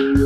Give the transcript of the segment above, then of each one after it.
Thank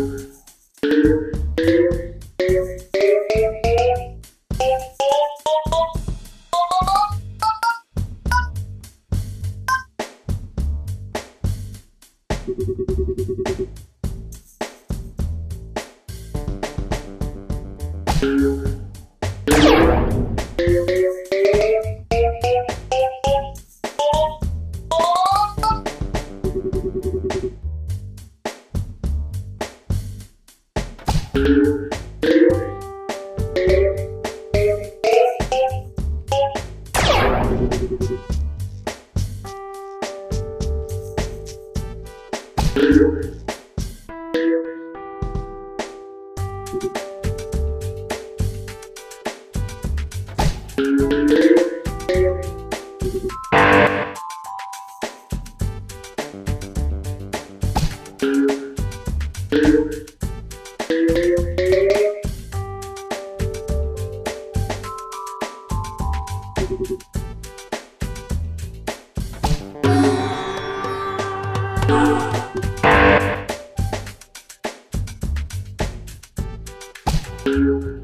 Música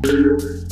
Thank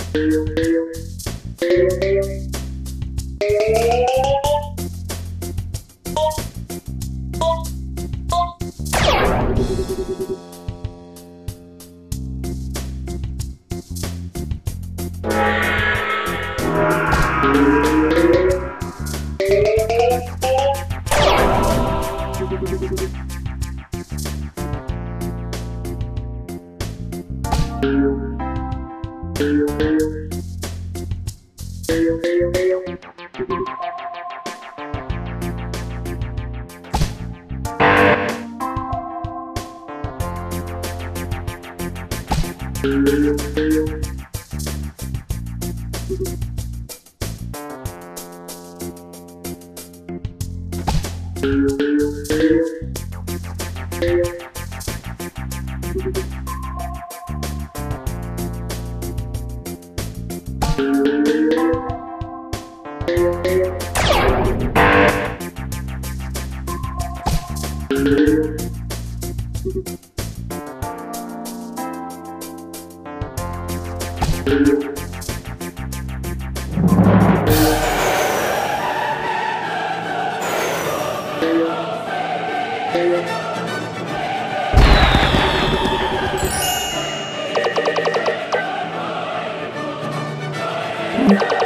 Yeah.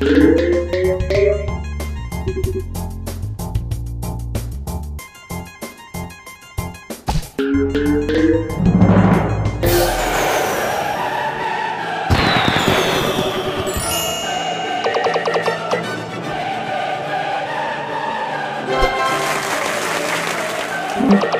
Thank mm -hmm. you.